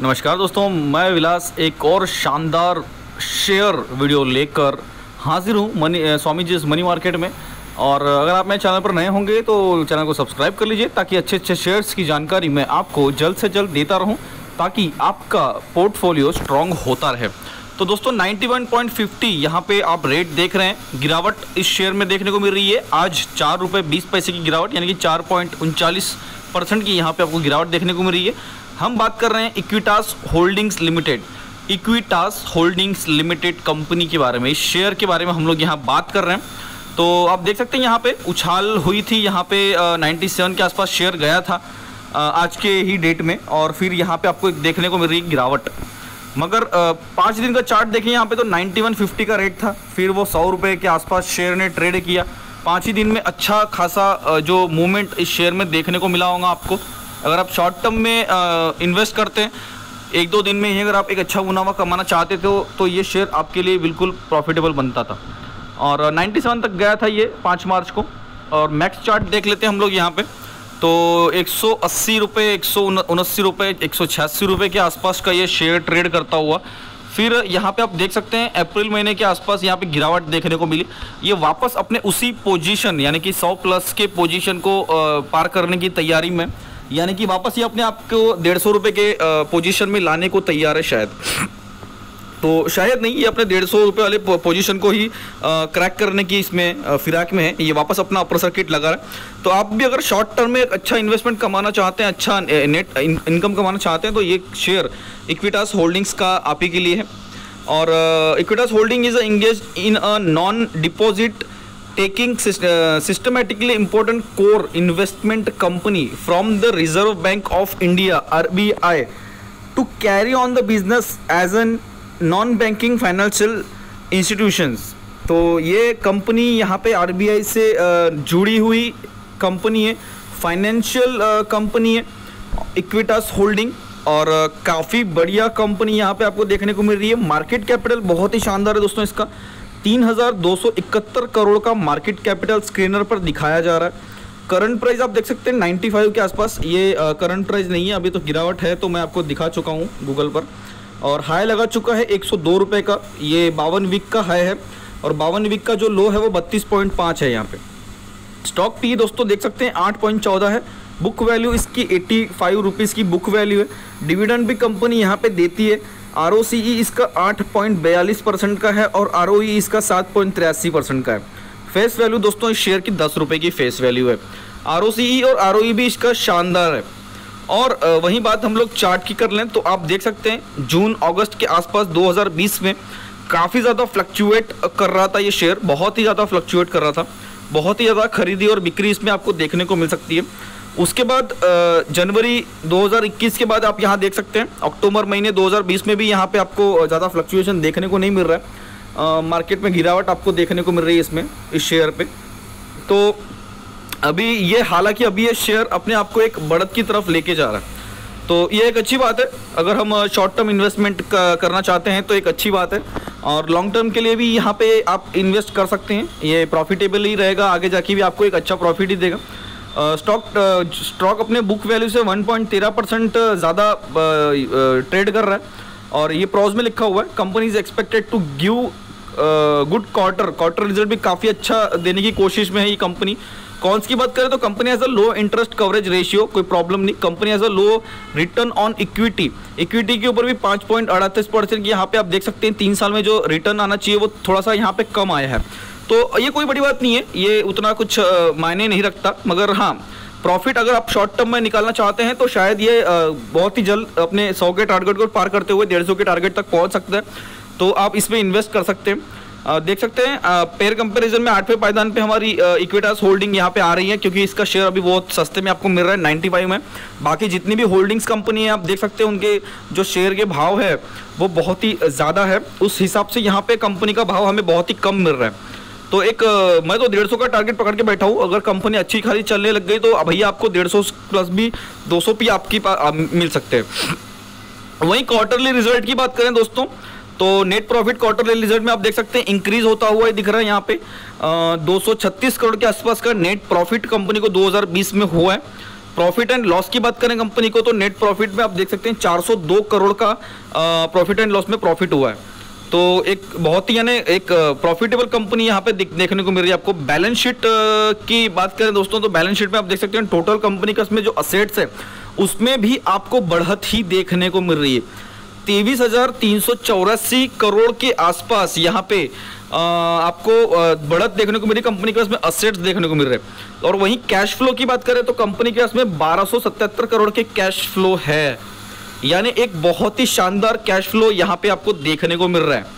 नमस्कार दोस्तों, मैं विलास एक और शानदार शेयर वीडियो लेकर हाजिर हूँ money Swami ji money market में। और अगर आप मेरे चैनल पर नए होंगे तो चैनल को सब्सक्राइब कर लीजिए ताकि अच्छे अच्छे शेयर्स की जानकारी मैं आपको जल्द से जल्द देता रहूँ ताकि आपका पोर्टफोलियो स्ट्रॉन्ग होता रहे। तो दोस्तों 91.50 यहाँ पे आप रेट देख रहे हैं। गिरावट इस शेयर में देखने को मिल रही है। आज चार रुपये बीस पैसे की गिरावट, यानी कि चार पॉइंट उनचालीस परसेंट की यहाँ पे आपको गिरावट देखने को मिल रही है। हम बात कर रहे हैं Equitas holdings limited. Equitas holdings limited company के बारे में इस शेयर के बारे में हम लोग यहाँ बात कर रहे हैं। तो आप देख सकते हैं यहाँ पे उछाल हुई थी, यहाँ पे नाइन्टी सेवन के आसपास शेयर गया था आज के ही डेट में, और फिर यहाँ पे आपको देखने को मिल रही गिरावट। मगर पाँच दिन का चार्ट देखें यहाँ पे तो नाइन्टी वन फिफ्टी का रेट था, फिर वो सौ रुपये के आसपास शेयर ने ट्रेड किया। पाँच ही दिन में अच्छा खासा जो मूवमेंट इस शेयर में देखने को मिला होगा आपको। अगर आप शॉर्ट टर्म में इन्वेस्ट करते हैं, एक दो दिन में ही अगर आप एक अच्छा मुनाफा कमाना चाहते थे तो ये शेयर आपके लिए बिल्कुल प्रॉफिटेबल बनता था। और 97 तक गया था ये पाँच मार्च को। और मैक्स चार्ट देख लेते हैं हम लोग यहाँ पे। तो एक सौ अस्सी रुपये एक सौ उनस्सी रुपये एक सौ छियासी रुपये के आसपास का ये शेयर ट्रेड करता हुआ फिर यहाँ पे आप देख सकते हैं, अप्रैल महीने के आसपास यहाँ पे गिरावट देखने को मिली। ये वापस अपने उसी पोजीशन यानी कि 100 प्लस के पोजीशन को पार करने की तैयारी में, यानी कि वापस ये अपने आप को डेढ़ सौ रुपये के पोजीशन में लाने को तैयार है शायद। तो शायद नहीं ये अपने डेढ़ सौ रुपये वाले पोजीशन को ही क्रैक करने की इसमें फिराक में है। ये वापस अपना अपर सर्किट लगा रहा है। तो आप भी अगर शॉर्ट टर्म में एक अच्छा इन्वेस्टमेंट कमाना चाहते हैं अच्छा नेट इनकम कमाना चाहते हैं तो ये शेयर इक्विटास होल्डिंग्स का आप ही के लिए है। और Equitas holding is engage in a non deposit uh, systematically important core investment company from the Reserve Bank of India RBI to carry on the business as an non-banking financial institutions तो ये company यहाँ पे RBI से जुड़ी हुई company है। Financial company है। Equitas holding और काफ़ी बढ़िया कंपनी यहाँ पे आपको देखने को मिल रही है। मार्केट कैपिटल बहुत ही शानदार है दोस्तों इसका। 3,271 करोड़ का मार्केट कैपिटल स्क्रीनर पर दिखाया जा रहा है। करंट प्राइस आप देख सकते हैं 95 के आसपास। ये करंट प्राइस नहीं है अभी तो गिरावट है तो मैं आपको दिखा चुका हूँ गूगल पर। और हाई लगा चुका है एक सौ का। ये बावन वीक का हाई है और बावन वीक का जो लो है वो बत्तीस पॉइंट पाँच है यहाँ पे। स्टॉक पी दोस्तों देख सकते हैं आठ पॉइंट चौदह है। बुक वैल्यू इसकी एट्टी फाइव रुपीज़ की बुक वैल्यू है। डिविडेंड भी कंपनी यहाँ पे देती है। आर इसका आठ पॉइंट बयालीस परसेंट का है और आर इसका सात पॉइंट तिरासी परसेंट का है। फेस वैल्यू दोस्तों इस शेयर की दस रुपये की फेस वैल्यू है। आर और आरओई भी इसका शानदार है। और वही बात हम लोग चार्ट की कर लें तो आप देख सकते हैं, जून अगस्त के आसपास 2020 में काफ़ी ज़्यादा फ्लक्चुएट कर रहा था ये शेयर बहुत ही ज़्यादा फ्लक्चुएट कर रहा था, बहुत ही ज़्यादा खरीदी और बिक्री इसमें आपको देखने को मिल सकती है। उसके बाद जनवरी 2021 के बाद आप यहाँ देख सकते हैं, अक्टूबर महीने 2020 में भी यहाँ पे आपको ज़्यादा फ्लक्चुएशन देखने को नहीं मिल रहा है। मार्केट में गिरावट आपको देखने को मिल रही है इसमें, इस शेयर पे। तो अभी ये, हालाँकि अभी ये शेयर अपने आप को एक बढ़त की तरफ़ लेके जा रहा है। तो ये एक अच्छी बात है। अगर हम शॉर्ट टर्म इन्वेस्टमेंट करना चाहते हैं तो एक अच्छी बात है। और लॉन्ग टर्म के लिए भी यहाँ पे आप इन्वेस्ट कर सकते हैं। ये प्रॉफिटेबल ही रहेगा, आगे जाके भी आपको एक अच्छा प्रॉफिट ही देगा। स्टॉक स्टॉक अपने बुक वैल्यू से वन पॉइंट तेरह परसेंट ज़्यादा ट्रेड कर रहा है। और ये प्रॉज में लिखा हुआ है। Company is expected to give good quarter quarter result भी काफ़ी अच्छा देने की कोशिश में है ये कंपनी कॉन्स की बात करें तो company as a low interest coverage ratio कोई प्रॉब्लम नहीं। Company as a low return on equity equity के ऊपर भी पाँच पॉइंट अड़तीस परसेंट यहाँ पे आप देख सकते हैं, तीन साल में जो रिटर्न आना चाहिए, वो थोड़ा सा यहाँ पे कम आया है। तो ये कोई बड़ी बात नहीं है, ये उतना कुछ मायने नहीं रखता, मगर हाँ प्रॉफिट अगर आप शॉर्ट टर्म में निकालना चाहते हैं तो शायद ये बहुत ही जल्द अपने सौ के टारगेट को पार करते हुए, डेढ़ सौ के टारगेट तक पहुँच सकता है। तो आप इसमें इन्वेस्ट कर सकते हैं। देख सकते हैं पेयर कंपैरिजन में आठवें पायदान पे हमारी इक्विटास होल्डिंग यहाँ पे आ रही है, क्योंकि इसका शेयर अभी बहुत सस्ते में आपको मिल रहा है 95 में। बाकी जितनी भी होल्डिंग्स कंपनी है, आप देख सकते हैं, उनके जो शेयर के भाव है, वो बहुत ही ज़्यादा है। उस हिसाब से यहाँ पे कंपनी का भाव हमें बहुत ही कम मिल रहा है। तो एक मैं तो डेढ़ सौ का टारगेट पकड़ के बैठा हूँ, अगर कंपनी अच्छी खाली चलने लग गई तो भैया आपको डेढ़ सौ प्लस भी, दो सौ पी आपकी मिल सकते हैं। वहीं क्वार्टरली रिज़ल्ट की बात करें दोस्तों तो नेट प्रॉफिट क्वार्टरली रिज़ल्ट में आप देख सकते हैं इंक्रीज होता हुआ दिख रहा है यहाँ पे। दो सौ छत्तीस करोड़ के आसपास का नेट प्रॉफिट कंपनी को 2020 में हुआ है। प्रॉफिट एंड लॉस की बात करें कंपनी को तो नेट प्रॉफिट में आप देख सकते हैं 402 करोड़ का प्रॉफिट एंड लॉस में प्रॉफिट हुआ है। तो एक बहुत ही यानी एक प्रॉफिटेबल कंपनी यहाँ पे देखने को मिल रही है आपको। बैलेंस शीट की बात करें दोस्तों तो बैलेंस शीट में आप देख सकते हैं टोटल कंपनी का इसमें जो असेट्स है, उसमें भी आपको बढ़त ही देखने को मिल रही है। तेईस हज़ार तीन सौ चौरासी करोड़ के आसपास यहाँ पे आ, आपको बढ़त देखने को मिली कंपनी के पास में असेट्स देखने को मिल रहे हैं। और वहीं कैश फ्लो की बात करें तो कंपनी के पास में बारह करोड़ के कैश फ्लो है। यानी एक बहुत ही शानदार कैश फ्लो यहाँ पे आपको देखने को मिल रहा है।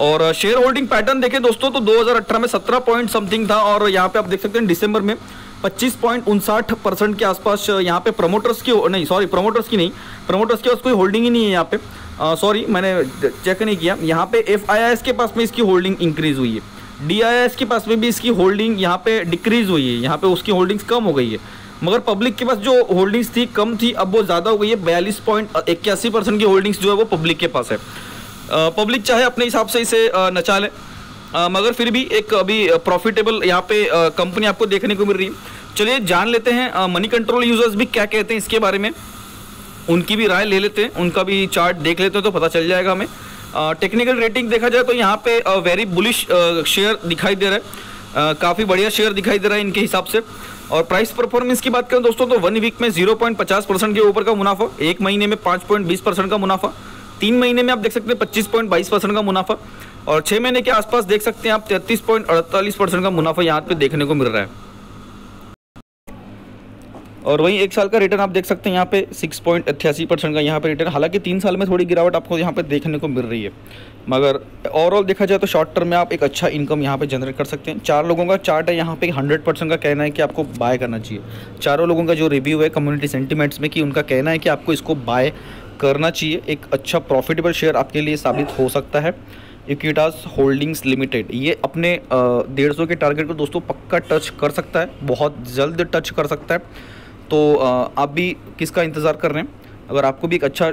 और शेयर होल्डिंग पैटर्न देखें दोस्तों तो 2018 में 17 पॉइंट समथिंग था और यहाँ पे आप देख सकते हैं दिसंबर में पच्चीस पॉइंट उनसाठ परसेंट के आसपास यहाँ पे प्रमोटर्स की नहीं सॉरी प्रमोटर्स की नहीं प्रमोटर्स के पास कोई होल्डिंग ही नहीं है यहाँ पे। सॉरी मैंने चेक नहीं किया। यहाँ पे एफ़ के पास में इसकी होल्डिंग इंक्रीज हुई है। डी के पास में भी इसकी होल्डिंग यहाँ पे डिक्रीज हुई है। यहाँ पे उसकी होल्डिंग्स कम हो गई है। मगर पब्लिक के पास जो होल्डिंग्स थी, कम थी, अब वो ज़्यादा हो गई है। बयालीस पॉइंट इक्यासी परसेंट की होल्डिंग्स जो है वो पब्लिक के पास है। पब्लिक चाहे अपने हिसाब से इसे नचा ले। मगर फिर भी एक अभी प्रॉफिटेबल यहाँ पे कंपनी आपको देखने को मिल रही है। चलिए जान लेते हैं मनी कंट्रोल यूज़र्स भी क्या कहते हैं इसके बारे में। उनकी भी राय ले लेते हैं, उनका भी चार्ट देख लेते हैं तो पता चल जाएगा हमें। टेक्निकल रेटिंग देखा जाए तो यहाँ पे वेरी बुलिश शेयर दिखाई दे रहा है। काफ़ी बढ़िया शेयर दिखाई दे रहा है इनके हिसाब से। और प्राइस परफॉर्मेंस की बात करें दोस्तों तो वन वीक में 0.50 परसेंट के ऊपर का मुनाफा, एक महीने में 5.20 परसेंट का मुनाफा, तीन महीने में आप देख सकते हैं 25.22 परसेंट का मुनाफा, और छः महीने के आसपास देख सकते हैं आप तैतीस परसेंट का मुनाफा यहाँ पे देखने को मिल रहा है। और वहीं एक साल का रिटर्न आप देख सकते हैं, यहाँ पे सिक्स पॉइंट अट्ठासी परसेंट का यहाँ पे रिटर्न हालाँकि तीन साल में थोड़ी गिरावट आपको यहाँ पे देखने को मिल रही है। मगर ओवरऑल देखा जाए तो शॉर्ट टर्म में आप एक अच्छा इनकम यहाँ पे जनरेट कर सकते हैं। चार लोगों का चार्ट है, यहाँ पे हंड्रेड परसेंट का कहना है कि आपको बाय करना चाहिए। चारों लोगों का जो रिव्यू है कम्युनिटी सेंटिमेंट्स में कि उनका कहना है कि आपको इसको बाय करना चाहिए। एक अच्छा प्रॉफिटेबल शेयर आपके लिए साबित हो सकता है। इक्विटास होल्डिंग्स लिमिटेड ये अपने डेढ़ सौ के टारगेट को दोस्तों पक्का टच कर सकता है। बहुत जल्द टच कर सकता है। तो आप भी किसका इंतज़ार कर रहे हैं? अगर आपको भी एक अच्छा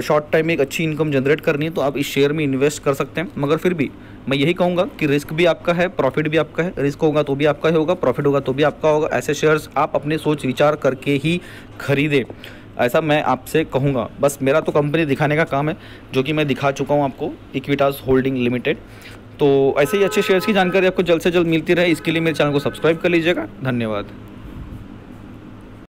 शॉर्ट टाइम में एक अच्छी इनकम जनरेट करनी है तो आप इस शेयर में इन्वेस्ट कर सकते हैं। मगर फिर भी, मैं यही कहूँगा कि रिस्क भी आपका है प्रॉफिट भी आपका है। रिस्क होगा तो भी आपका ही होगा प्रॉफिट होगा तो भी आपका होगा। ऐसे शेयर्स आप अपने सोच विचार करके ही खरीदें। ऐसा मैं आपसे कहूँगा। बस मेरा तो कंपनी दिखाने का काम है, जो कि मैं दिखा चुका हूँ आपको इक्विटास होल्डिंग लिमिटेड तो ऐसे ही अच्छे शेयर्स की जानकारी आपको जल्द से जल्द मिलती रहे। इसके लिए मेरे चैनल को सब्सक्राइब कर लीजिएगा। धन्यवाद।